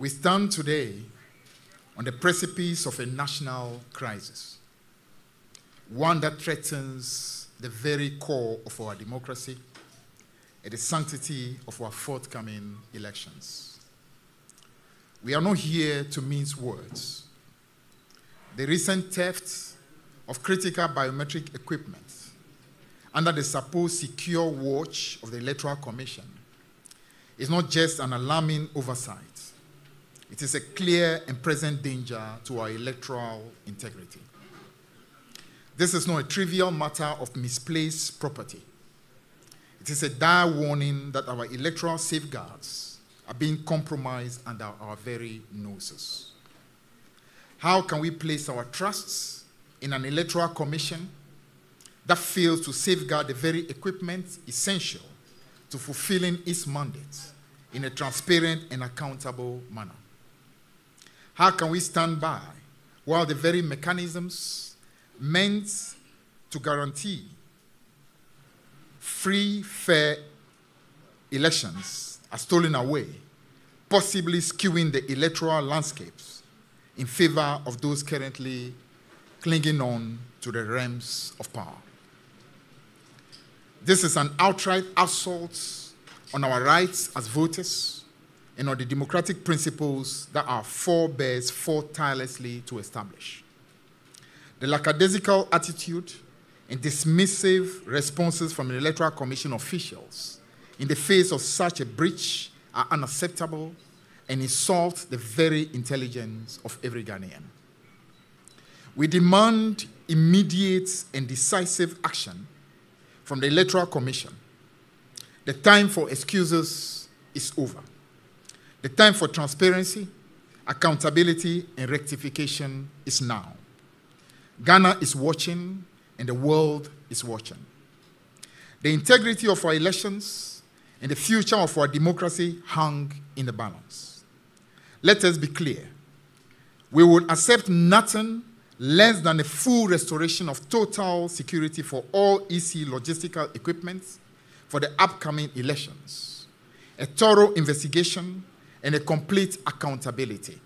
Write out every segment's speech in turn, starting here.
We stand today on the precipice of a national crisis, one that threatens the very core of our democracy and the sanctity of our forthcoming elections. We are not here to mince words. The recent theft of critical biometric equipment under the supposed secure watch of the Electoral Commission is not just an alarming oversight, it is a clear and present danger to our electoral integrity. This is not a trivial matter of misplaced property. It is a dire warning that our electoral safeguards are being compromised under our very noses. How can we place our trusts in an electoral commission that fails to safeguard the very equipment essential to fulfilling its mandate in a transparent and accountable manner? How can we stand by while the very mechanisms meant to guarantee free, fair elections are stolen away, possibly skewing the electoral landscapes in favor of those currently clinging on to the realms of power? This is an outright assault on our rights as voters and on the democratic principles that our forebears fought tirelessly to establish. The lackadaisical attitude and dismissive responses from Electoral Commission officials in the face of such a breach are unacceptable and insult the very intelligence of every Ghanaian. We demand immediate and decisive action from the Electoral Commission. The time for excuses is over. The time for transparency, accountability, and rectification is now. Ghana is watching, and the world is watching. The integrity of our elections and the future of our democracy hang in the balance. Let us be clear. We will accept nothing less than a full restoration of total security for all EC logistical equipment for the upcoming elections, a thorough investigation, and a complete accountability.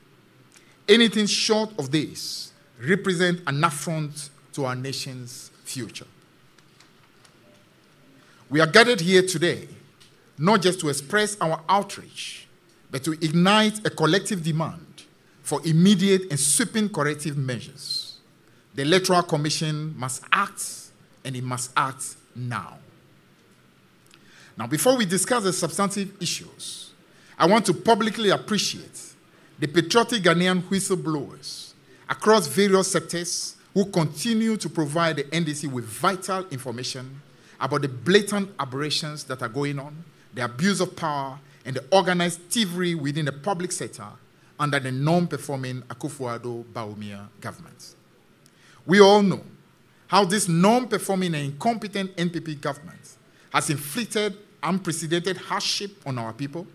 Anything short of this represent an affront to our nation's future. We are gathered here today not just to express our outrage, but to ignite a collective demand for immediate and sweeping corrective measures. The Electoral Commission must act, and it must act now. Now, before we discuss the substantive issues, I want to publicly appreciate the patriotic Ghanaian whistleblowers across various sectors who continue to provide the NDC with vital information about the blatant aberrations that are going on, the abuse of power, and the organized thievery within the public sector under the non-performing Akufo-Addo Bawumia government. We all know how this non-performing and incompetent NPP government has inflicted unprecedented hardship on our people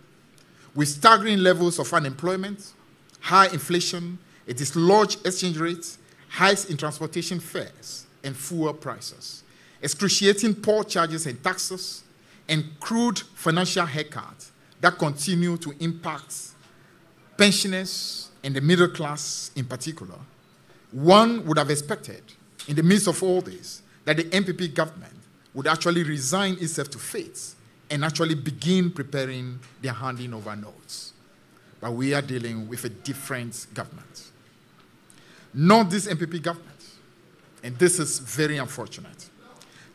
with staggering levels of unemployment, high inflation, a dislodged exchange rate, highs in transportation fares and fuel prices, excruciating poor charges and taxes, and crude financial haircut that continue to impact pensioners and the middle class in particular, one would have expected, in the midst of all this, that the NPP government would actually resign itself to fate and actually begin preparing their handing over notes. But we are dealing with a different government. Not this NPP government. And this is very unfortunate.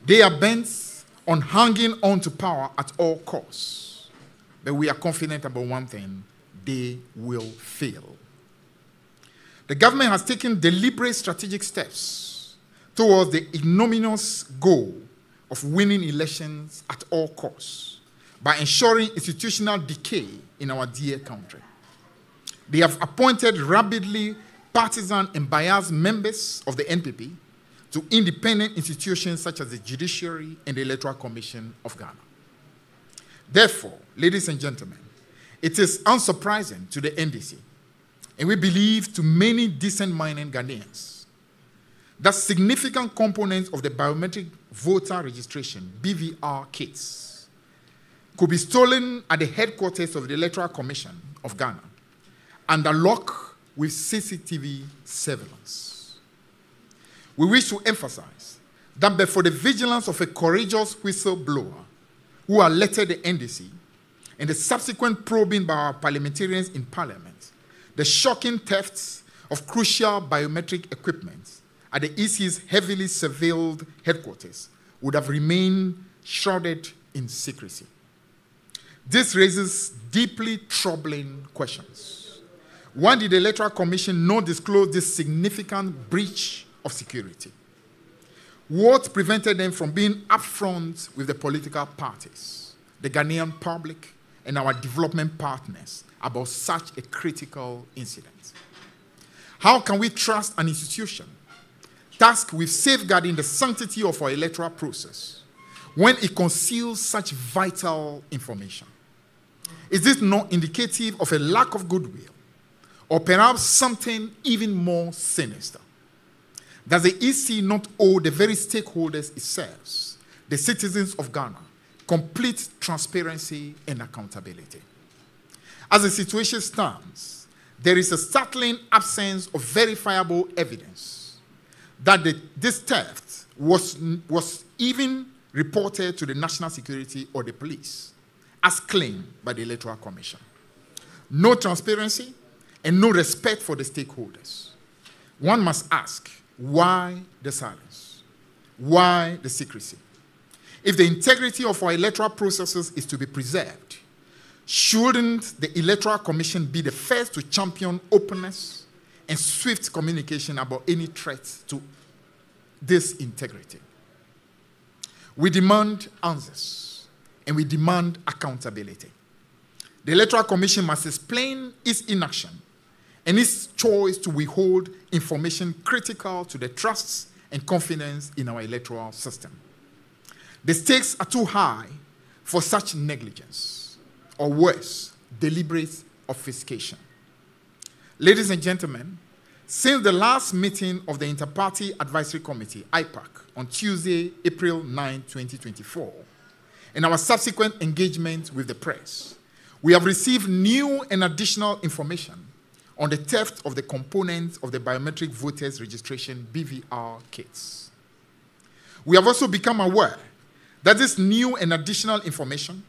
They are bent on hanging on to power at all costs. But we are confident about one thing they will fail. The government has taken deliberate strategic steps towards the ignominious goal of winning elections at all costs by ensuring institutional decay in our dear country. They have appointed rapidly partisan and biased members of the NPP to independent institutions such as the Judiciary and the Electoral Commission of Ghana. Therefore, ladies and gentlemen, it is unsurprising to the NDC, and we believe to many decent-minded Ghanaians, that significant components of the biometric voter registration, BVR kits, could be stolen at the headquarters of the Electoral Commission of Ghana under lock with CCTV surveillance. We wish to emphasize that before the vigilance of a courageous whistleblower who alerted the NDC and the subsequent probing by our parliamentarians in Parliament, the shocking thefts of crucial biometric equipment at the EC's heavily surveilled headquarters would have remained shrouded in secrecy. This raises deeply troubling questions. Why did the Electoral Commission not disclose this significant breach of security? What prevented them from being upfront with the political parties, the Ghanaian public, and our development partners about such a critical incident? How can we trust an institution tasked with safeguarding the sanctity of our electoral process when it conceals such vital information? Is this not indicative of a lack of goodwill or perhaps something even more sinister? Does the EC not owe the very stakeholders it serves, the citizens of Ghana, complete transparency and accountability? As the situation stands, there is a startling absence of verifiable evidence that the, this theft was, was even reported to the national security or the police as claimed by the Electoral Commission. No transparency and no respect for the stakeholders. One must ask why the silence? Why the secrecy? If the integrity of our electoral processes is to be preserved, shouldn't the Electoral Commission be the first to champion openness and swift communication about any threat to this integrity? We demand answers and we demand accountability. The Electoral Commission must explain its inaction and its choice to withhold information critical to the trust and confidence in our electoral system. The stakes are too high for such negligence, or worse, deliberate obfuscation. Ladies and gentlemen, since the last meeting of the Interparty Advisory Committee, IPAC, on Tuesday, April 9, 2024, and our subsequent engagement with the press, we have received new and additional information on the theft of the components of the biometric voters registration BVR kits. We have also become aware that this new and additional information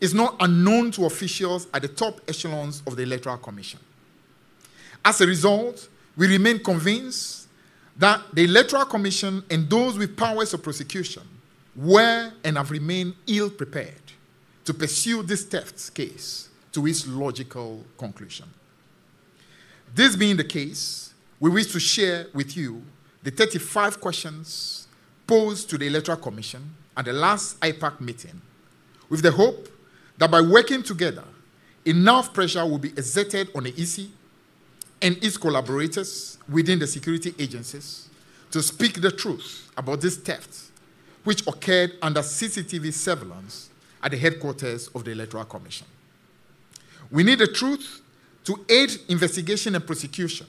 is not unknown to officials at the top echelons of the Electoral Commission. As a result, we remain convinced that the Electoral Commission and those with powers of prosecution were and have remained ill prepared to pursue this theft case to its logical conclusion. This being the case, we wish to share with you the 35 questions posed to the Electoral Commission at the last IPAC meeting, with the hope that by working together, enough pressure will be exerted on the EC and its collaborators within the security agencies to speak the truth about this theft which occurred under CCTV surveillance at the headquarters of the Electoral Commission. We need the truth to aid investigation and prosecution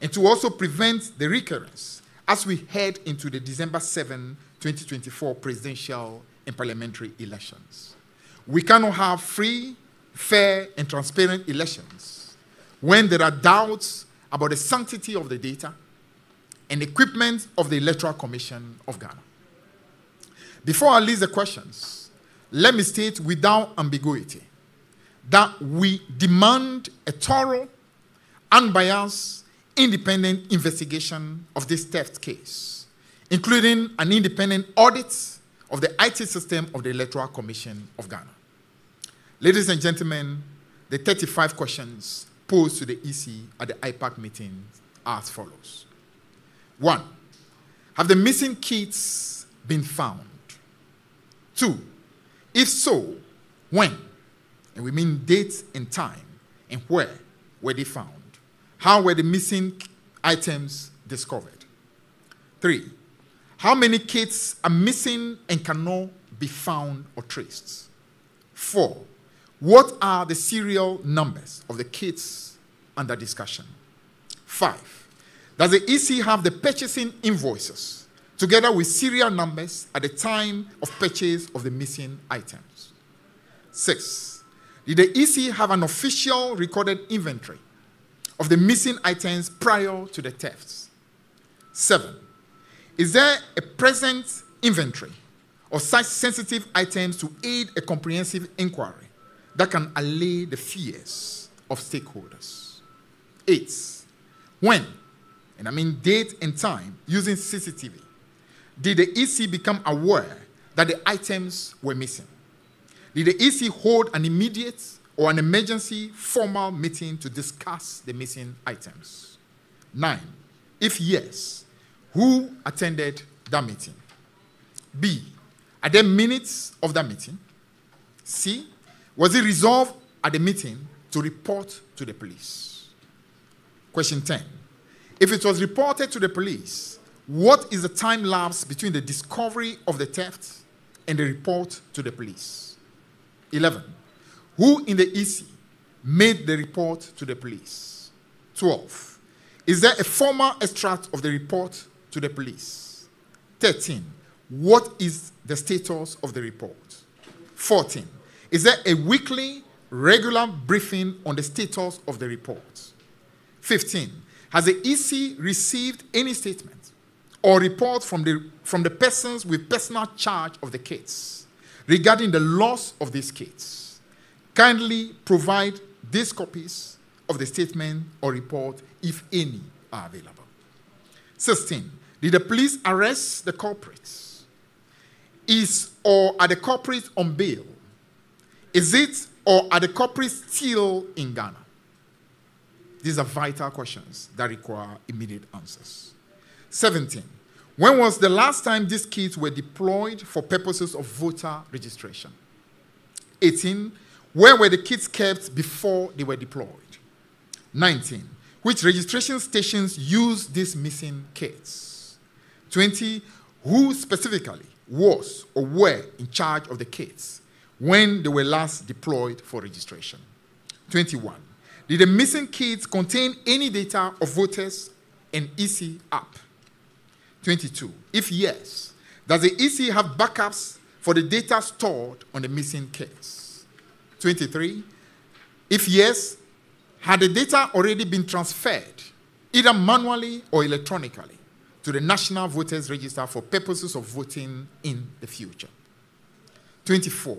and to also prevent the recurrence as we head into the December 7, 2024 presidential and parliamentary elections. We cannot have free, fair, and transparent elections when there are doubts about the sanctity of the data and equipment of the Electoral Commission of Ghana. Before I list the questions, let me state without ambiguity that we demand a thorough, unbiased, independent investigation of this theft case, including an independent audit of the IT system of the Electoral Commission of Ghana. Ladies and gentlemen, the 35 questions posed to the EC at the IPAC meeting are as follows. One, have the missing kits been found? Two, if so, when? And we mean date and time and where were they found? How were the missing items discovered? Three, how many kits are missing and cannot be found or traced? Four, what are the serial numbers of the kits under discussion? Five, does the EC have the purchasing invoices together with serial numbers at the time of purchase of the missing items. Six, did the EC have an official recorded inventory of the missing items prior to the thefts. Seven, is there a present inventory of such sensitive items to aid a comprehensive inquiry that can allay the fears of stakeholders? Eight, when, and I mean date and time, using CCTV, did the EC become aware that the items were missing? Did the EC hold an immediate or an emergency formal meeting to discuss the missing items? Nine, if yes, who attended that meeting? B, are there minutes of that meeting? C, was it resolved at the meeting to report to the police? Question 10. If it was reported to the police, what is the time lapse between the discovery of the theft and the report to the police? 11. Who in the EC made the report to the police? 12. Is there a formal extract of the report to the police? 13. What is the status of the report? 14. Is there a weekly, regular briefing on the status of the report? 15. Has the EC received any statement or report from the, from the persons with personal charge of the kids regarding the loss of these kids? Kindly provide these copies of the statement or report if any are available. 16. Did the police arrest the culprits? Is or are the culprits on bail? Is it or are the culprits still in Ghana? These are vital questions that require immediate answers. 17. When was the last time these kits were deployed for purposes of voter registration? 18. Where were the kits kept before they were deployed? 19. Which registration stations used these missing kits? 20. Who specifically was or were in charge of the kits when they were last deployed for registration? 21. Did the missing kits contain any data of voters and EC app? 22. If yes, does the EC have backups for the data stored on the missing kits? 23. If yes, had the data already been transferred, either manually or electronically, to the National Voters Register for purposes of voting in the future? 24.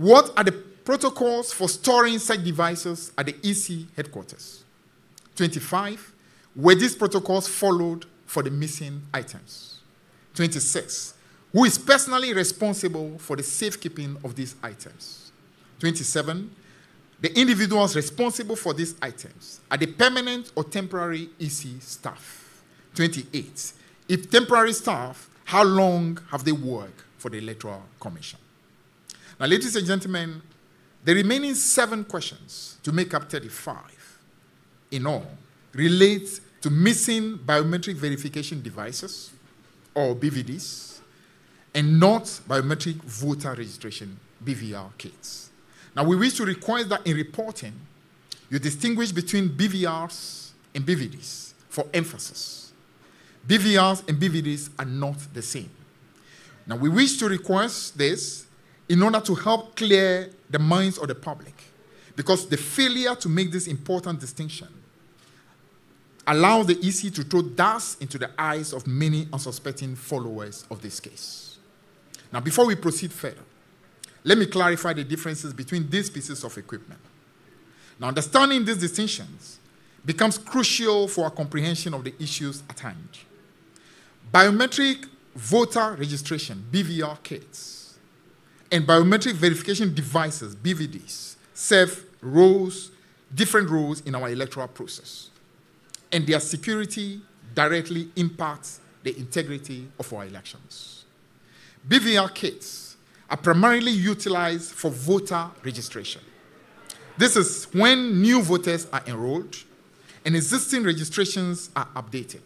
What are the protocols for storing such devices at the EC headquarters? 25. Were these protocols followed for the missing items? 26. Who is personally responsible for the safekeeping of these items? 27. The individuals responsible for these items are the permanent or temporary EC staff. 28. If temporary staff, how long have they worked for the Electoral Commission? Now, ladies and gentlemen, the remaining seven questions to make up 35 in all relate to missing biometric verification devices or BVDs and not biometric voter registration BVR kits. Now, we wish to request that in reporting, you distinguish between BVRs and BVDs for emphasis. BVRs and BVDs are not the same. Now, we wish to request this in order to help clear the minds of the public. Because the failure to make this important distinction allows the EC to throw dust into the eyes of many unsuspecting followers of this case. Now, before we proceed further, let me clarify the differences between these pieces of equipment. Now, understanding these distinctions becomes crucial for our comprehension of the issues at hand. Biometric voter registration, BVR kits, and biometric verification devices, BVDs, serve roles, different roles in our electoral process. And their security directly impacts the integrity of our elections. BVR kits are primarily utilized for voter registration. This is when new voters are enrolled and existing registrations are updated.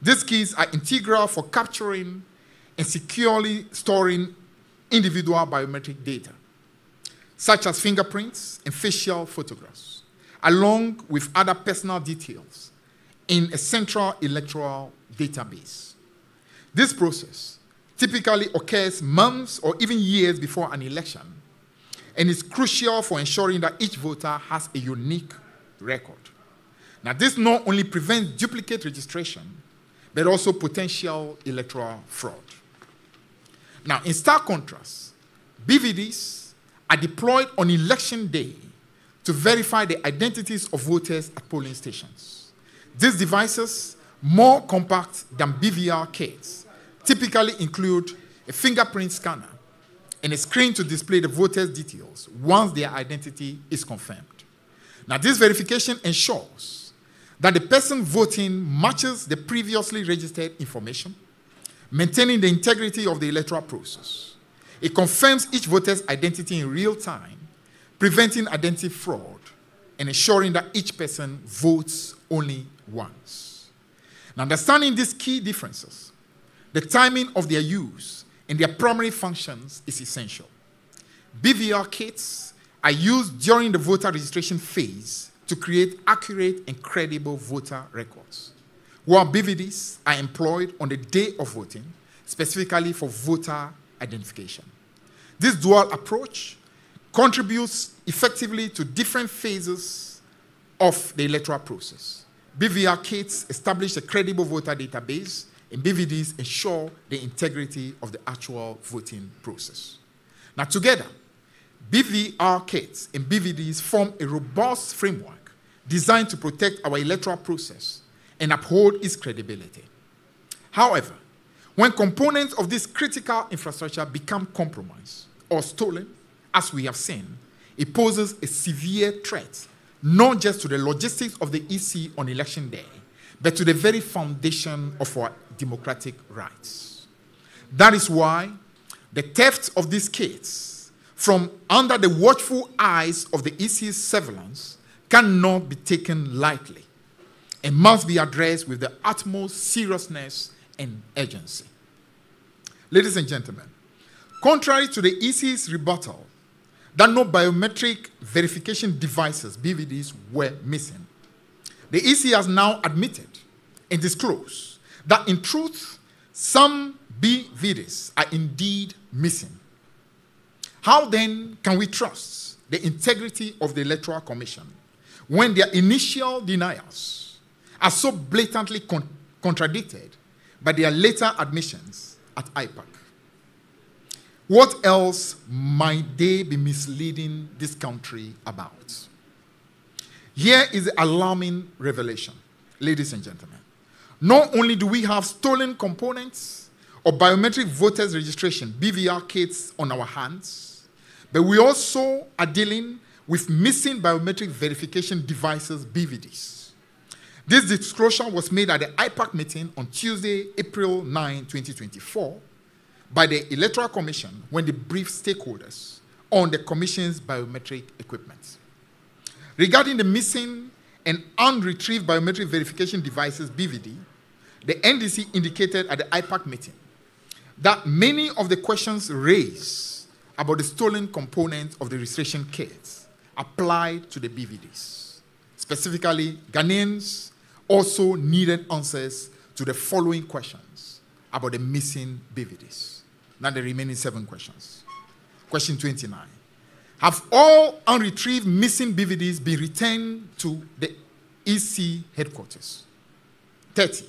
These keys are integral for capturing and securely storing individual biometric data, such as fingerprints and facial photographs, along with other personal details in a central electoral database. This process typically occurs months or even years before an election and is crucial for ensuring that each voter has a unique record. Now, this not only prevents duplicate registration, but also potential electoral fraud. Now, in stark contrast, BVDs are deployed on election day to verify the identities of voters at polling stations. These devices, more compact than BVR kits, typically include a fingerprint scanner and a screen to display the voter's details once their identity is confirmed. Now, this verification ensures that the person voting matches the previously registered information, maintaining the integrity of the electoral process. It confirms each voter's identity in real time, preventing identity fraud and ensuring that each person votes only once. Now, understanding these key differences, the timing of their use, and their primary functions is essential. BVR kits are used during the voter registration phase to create accurate and credible voter records, while BVDs are employed on the day of voting, specifically for voter identification. This dual approach contributes effectively to different phases of the electoral process. BVR kits establish a credible voter database and BVDs ensure the integrity of the actual voting process. Now, together, BVR kits and BVDs form a robust framework designed to protect our electoral process and uphold its credibility. However, when components of this critical infrastructure become compromised or stolen, as we have seen, it poses a severe threat not just to the logistics of the EC on election day, but to the very foundation of our democratic rights. That is why the theft of these kits from under the watchful eyes of the EC's surveillance cannot be taken lightly and must be addressed with the utmost seriousness and urgency. Ladies and gentlemen, contrary to the EC's rebuttal that no biometric verification devices, BVDs, were missing, the EC has now admitted and disclosed that in truth, some BVDs are indeed missing. How then can we trust the integrity of the Electoral Commission when their initial denials are so blatantly con- contradicted by their later admissions at IPAC? What else might they be misleading this country about? Here is the alarming revelation, ladies and gentlemen. Not only do we have stolen components of biometric voters registration, BVR kits, on our hands, but we also are dealing with missing biometric verification devices, BVDs. This disclosure was made at the IPAC meeting on Tuesday, April 9, 2024, by the Electoral Commission when they briefed stakeholders on the Commission's biometric equipment. Regarding the missing and unretrieved biometric verification devices, BVD, the NDC indicated at the IPAC meeting that many of the questions raised about the stolen components of the registration kits applied to the BVDs. Specifically, Ghanaians also needed answers to the following questions about the missing BVDs. Now, the remaining seven questions. Question 29 Have all unretrieved missing BVDs been returned to the EC headquarters? 30.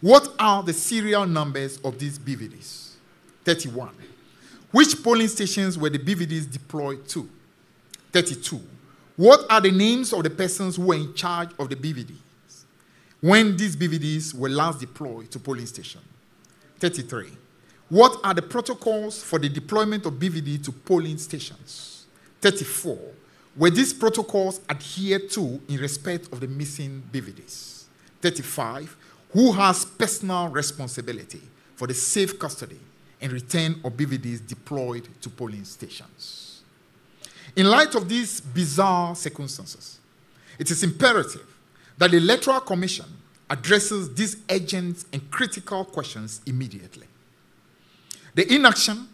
What are the serial numbers of these BVDs? 31. Which polling stations were the BVDs deployed to? 32. What are the names of the persons who were in charge of the BVDs when these BVDs were last deployed to polling stations? 33. What are the protocols for the deployment of BVD to polling stations? 34. Were these protocols adhered to in respect of the missing BVDs? 35 who has personal responsibility for the safe custody and return of BVDs deployed to polling stations. In light of these bizarre circumstances, it is imperative that the Electoral Commission addresses these urgent and critical questions immediately. The inaction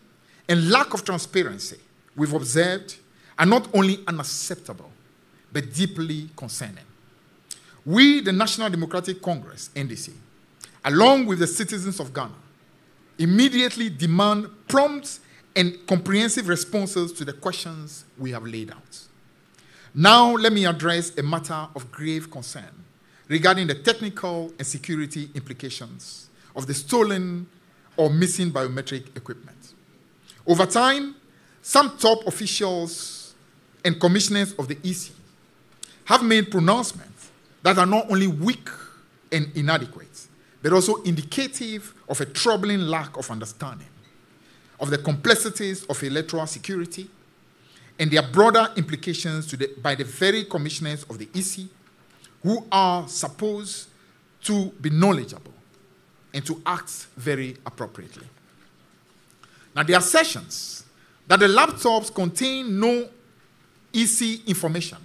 and lack of transparency we've observed are not only unacceptable, but deeply concerning. We, the National Democratic Congress, NDC, along with the citizens of Ghana, immediately demand prompt and comprehensive responses to the questions we have laid out. Now, let me address a matter of grave concern regarding the technical and security implications of the stolen or missing biometric equipment. Over time, some top officials and commissioners of the EC have made pronouncements that are not only weak and inadequate, but also indicative of a troubling lack of understanding of the complexities of electoral security and their broader implications the, by the very commissioners of the EC who are supposed to be knowledgeable and to act very appropriately. Now, the assertions that the laptops contain no EC information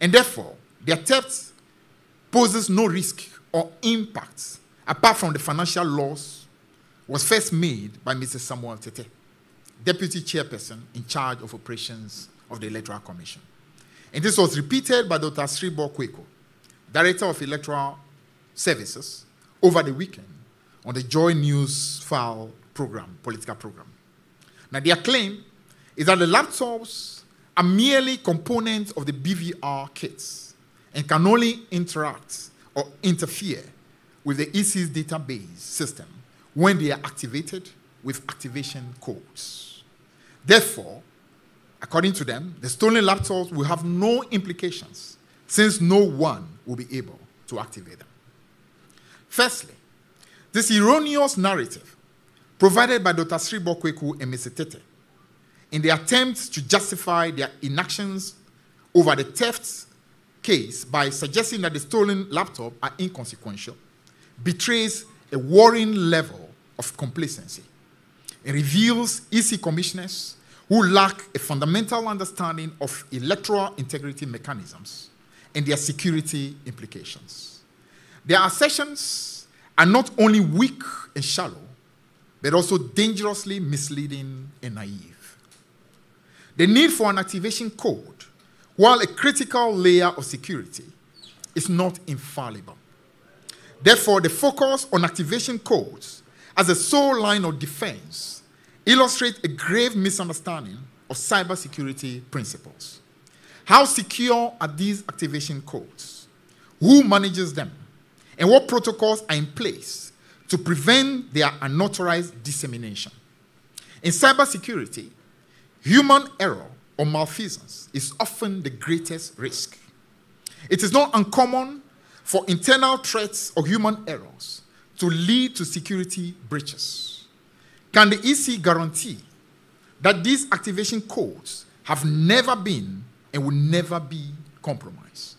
and therefore their theft poses no risk or impact apart from the financial loss was first made by Mr. Samuel Tettey, deputy chairperson in charge of operations of the Electoral Commission. And this was repeated by Dr. Serebour Quaicoe, director of electoral services, over the weekend on the Joy News File program, political program. Now, their claim is that the laptops are merely components of the BVR kits and can only interact or interfere with the EC's database system when they are activated with activation codes. Therefore, according to them, the stolen laptops will have no implications since no one will be able to activate them. Firstly, this erroneous narrative provided by Dr. Serebour Quaicoe and Mr. Tettey in the attempt to justify their inactions over the theft case by suggesting that the stolen laptop are inconsequential betrays a worrying level of complacency. Reveals EC commissioners who lack a fundamental understanding of electoral integrity mechanisms and their security implications. Their assertions are not only weak and shallow, but also dangerously misleading and naive. The need for an activation code while a critical layer of security is not infallible. Therefore, the focus on activation codes as a sole line of defense illustrates a grave misunderstanding of cybersecurity principles. How secure are these activation codes? Who manages them? And what protocols are in place to prevent their unauthorized dissemination? In cybersecurity, human error or malfeasance is often the greatest risk. It is not uncommon for internal threats or human errors to lead to security breaches. Can the EC guarantee that these activation codes have never been and will never be compromised?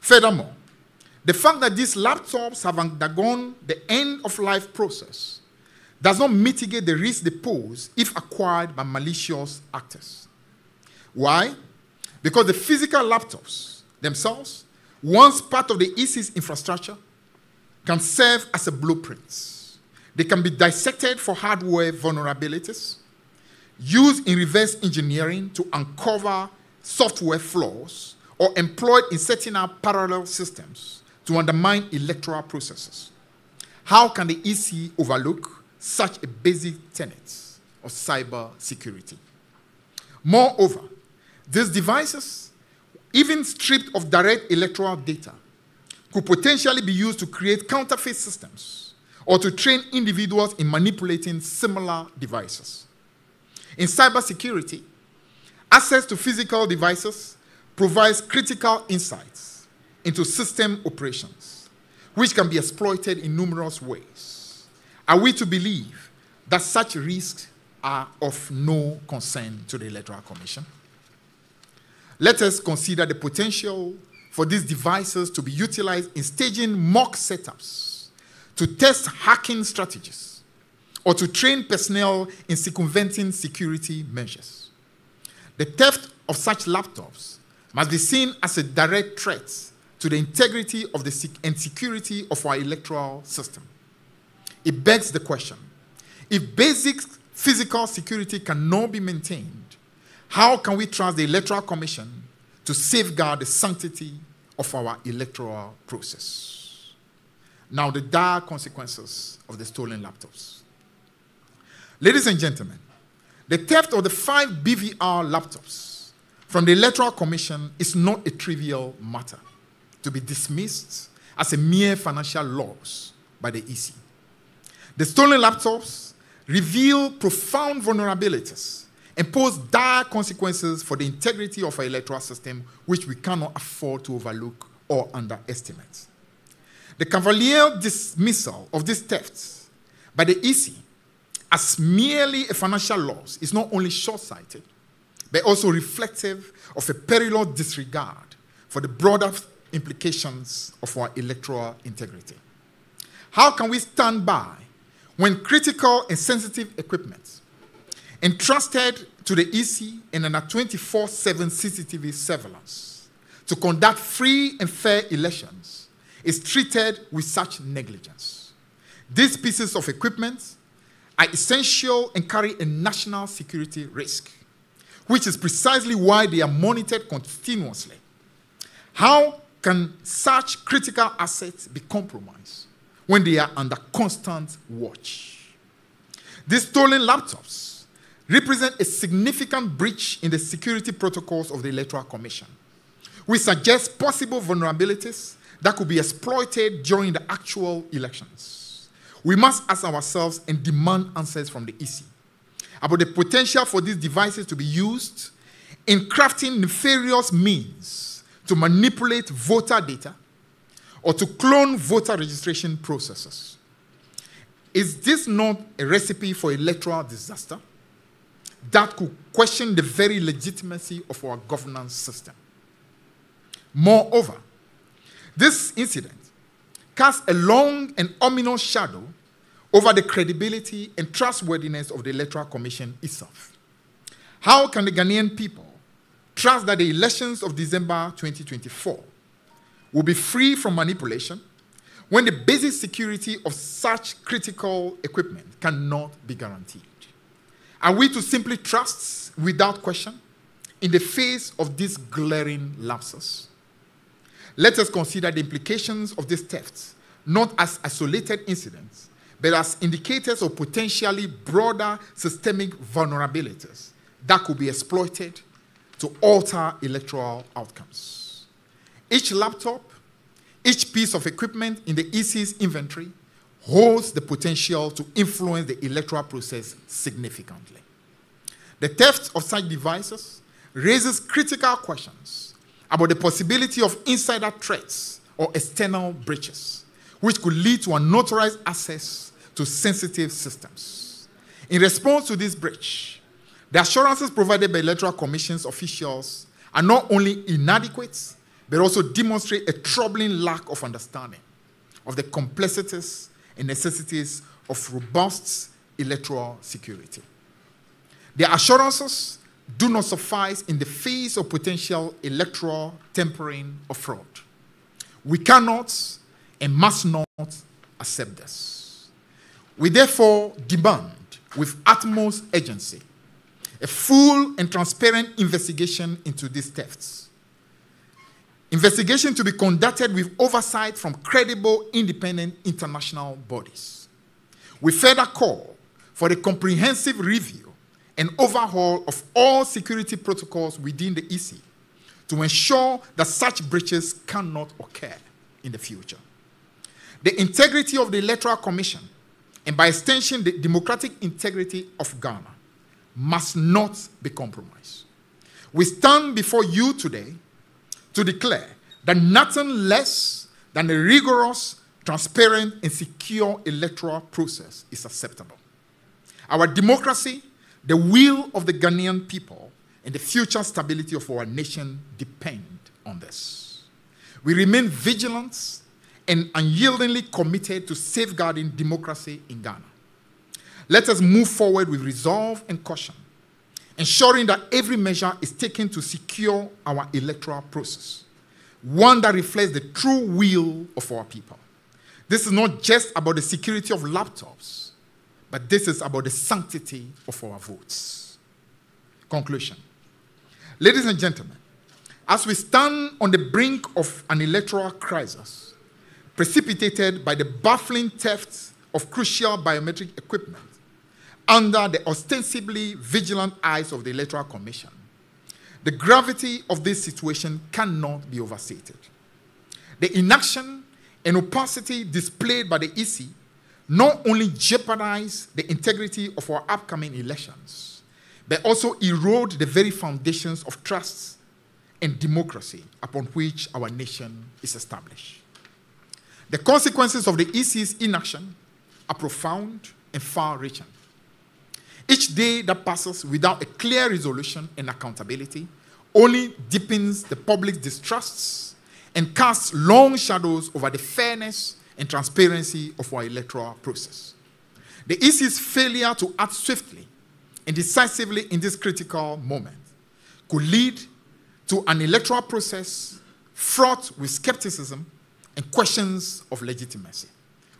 Furthermore, the fact that these laptops have undergone the end of life process does not mitigate the risk they pose if acquired by malicious actors. Why? Because the physical laptops themselves, once part of the EC's infrastructure, can serve as a blueprint. They can be dissected for hardware vulnerabilities, used in reverse engineering to uncover software flaws, or employed in setting up parallel systems to undermine electoral processes. How can the EC overlook such a basic tenet of cyber security? Moreover, these devices, even stripped of direct electoral data, could potentially be used to create counterfeit systems or to train individuals in manipulating similar devices. In cybersecurity, access to physical devices provides critical insights into system operations, which can be exploited in numerous ways. Are we to believe that such risks are of no concern to the Electoral Commission? Let us consider the potential for these devices to be utilized in staging mock setups, to test hacking strategies, or to train personnel in circumventing security measures. The theft of such laptops must be seen as a direct threat to the integrity of the and security of our electoral system. It begs the question if basic physical security cannot be maintained, how can we trust the Electoral Commission to safeguard the sanctity of our electoral process? Now, the dire consequences of the stolen laptops. Ladies and gentlemen, the theft of the five BVR laptops from the Electoral Commission is not a trivial matter. to be dismissed as a mere financial loss by the EC. The stolen laptops reveal profound vulnerabilities and pose dire consequences for the integrity of our electoral system, which we cannot afford to overlook or underestimate. The cavalier dismissal of these thefts by the EC as merely a financial loss is not only short sighted, but also reflective of a perilous disregard for the broader implications of our electoral integrity. How can we stand by when critical and sensitive equipment entrusted to the EC and under 24 7 CCTV surveillance to conduct free and fair elections is treated with such negligence? These pieces of equipment are essential and carry a national security risk, which is precisely why they are monitored continuously. How can such critical assets be compromised when they are under constant watch? These stolen laptops represent a significant breach in the security protocols of the Electoral Commission. We suggest possible vulnerabilities that could be exploited during the actual elections we must ask ourselves and demand answers from the EC about the potential for these devices to be used in crafting nefarious means to manipulate voter data or to clone voter registration processes. Is this not a recipe for electoral disaster that could question the very legitimacy of our governance system? Moreover, this incident casts a long and ominous shadow over the credibility and trustworthiness of the Electoral Commission itself. How can the Ghanaian people trust that the elections of December 2024 will be free from manipulation when the basic security of such critical equipment cannot be guaranteed? Are we to simply trust without question in the face of these glaring lapses? Let us consider the implications of these thefts not as isolated incidents, but as indicators of potentially broader systemic vulnerabilities that could be exploited to alter electoral outcomes. Each laptop, each piece of equipment in the EC's inventory holds the potential to influence the electoral process significantly. The theft of such devices raises critical questions about the possibility of insider threats or external breaches, which could lead to unauthorized access to sensitive systems. In response to this breach, the assurances provided by Electoral Commission's officials are not only inadequate, but also demonstrate a troubling lack of understanding of the complexities and necessities of robust electoral security. The assurances do not suffice in the face of potential electoral tampering or fraud. We cannot and must not accept this. We therefore demand with utmost urgency a full and transparent investigation into these thefts. Investigation to be conducted with oversight from credible, independent international bodies. We further call for a comprehensive review and overhaul of all security protocols within the EC to ensure that such breaches cannot occur in the future. The integrity of the Electoral Commission, and by extension, the democratic integrity of Ghana, must not be compromised. We stand before you today to declare that nothing less than a rigorous, transparent, and secure electoral process is acceptable. Our democracy, the will of the Ghanaian people, and the future stability of our nation depend on this. We remain vigilant and unyieldingly committed to safeguarding democracy in Ghana. Let us move forward with resolve and caution, ensuring that every measure is taken to secure our electoral process, one that reflects the true will of our people. This is not just about the security of laptops, but this is about the sanctity of our votes. Conclusion. Ladies and gentlemen, as we stand on the brink of an electoral crisis precipitated by the baffling theft of crucial biometric equipment under the ostensibly vigilant eyes of the Electoral Commission, the gravity of this situation cannot be overstated. the inaction and opacity displayed by the EC not only jeopardize the integrity of our upcoming elections, but also erode the very foundations of trust and democracy upon which our nation is established. The consequences of the EC's inaction are profound and far reaching. Each day that passes without a clear resolution and accountability only deepens the public's distrusts and casts long shadows over the fairness and transparency of our electoral process. The EC's failure to act swiftly and decisively in this critical moment could lead to an electoral process fraught with skepticism and questions of legitimacy,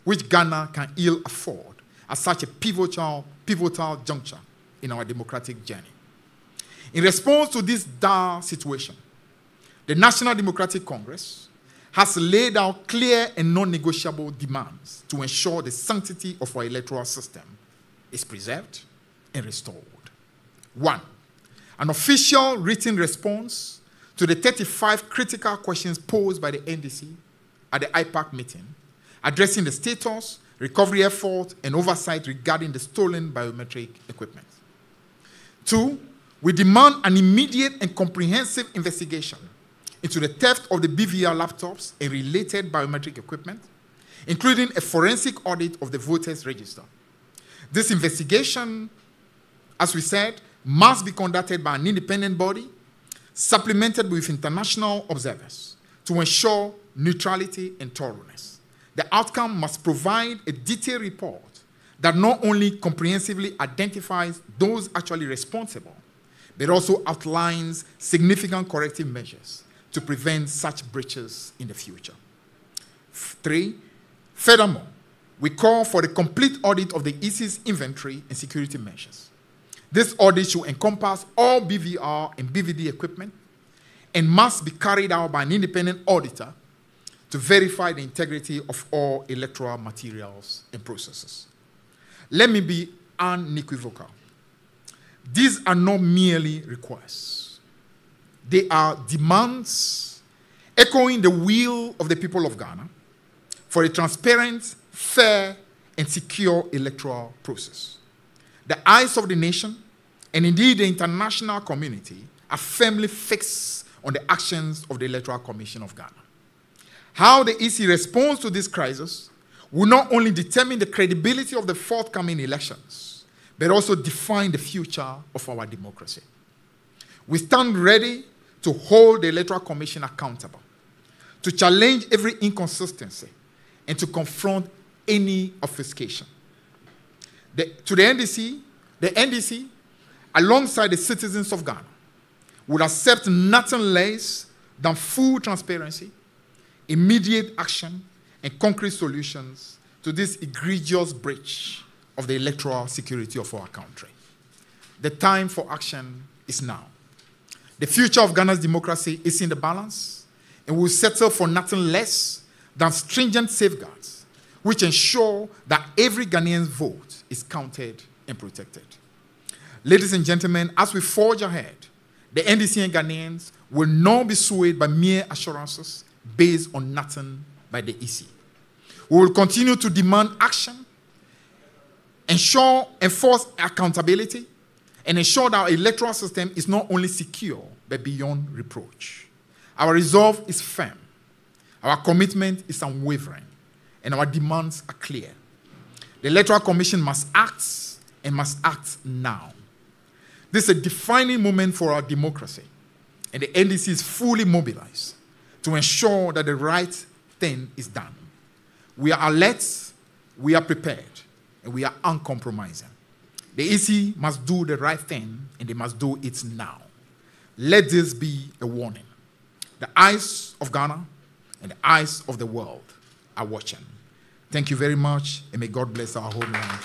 which Ghana can ill afford at such a pivotal, pivotal juncture in our democratic journey. In response to this dire situation, the National Democratic Congress has laid out clear and non negotiable demands to ensure the sanctity of our electoral system is preserved and restored. One, an official written response to the 35 critical questions posed by the NDC at the IPAC meeting, addressing the status, recovery effort, and oversight regarding the stolen biometric equipment. Two, we demand an immediate and comprehensive investigation into the theft of the BVR laptops and related biometric equipment, including a forensic audit of the voters' register. This investigation, as we said, must be conducted by an independent body, supplemented with international observers to ensure neutrality and thoroughness. The outcome must provide a detailed report that not only comprehensively identifies those actually responsible, but also outlines significant corrective measures to prevent such breaches in the future. Three, furthermore, we call for the complete audit of the EC's inventory and security measures. This audit should encompass all BVR and BVD equipment and must be carried out by an independent auditor to verify the integrity of all electoral materials and processes. Let me be unequivocal. These are not merely requests, they are demands echoing the will of the people of Ghana for a transparent, fair, and secure electoral process. The eyes of the nation, and indeed the international community, are firmly fixed on the actions of the Electoral Commission of Ghana. How the EC responds to this crisis will not only determine the credibility of the forthcoming elections, but also define the future of our democracy. We stand ready to hold the Electoral Commission accountable, to challenge every inconsistency, and to confront any obfuscation. The, to the NDC, the NDC, alongside the citizens of Ghana, would accept nothing less than full transparency immediate action, and concrete solutions to this egregious breach of the electoral security of our country. The time for action is now. The future of Ghana's democracy is in the balance, and we'll settle for nothing less than stringent safeguards which ensure that every Ghanaian's vote is counted and protected. Ladies and gentlemen, as we forge ahead, the NDC and Ghanaians will not be swayed by mere assurances based on nothing by the EC. We will continue to demand action, ensure, enforce accountability, and ensure that our electoral system is not only secure, but beyond reproach. Our resolve is firm, our commitment is unwavering, and our demands are clear. The Electoral Commission must act and must act now. This is a defining moment for our democracy, and the NDC is fully mobilized to ensure that the right thing is done. We are alert, we are prepared, and we are uncompromising. The EC must do the right thing, and they must do it now. Let this be a warning. The eyes of Ghana and the eyes of the world are watching. Thank you very much, and may God bless our homeland.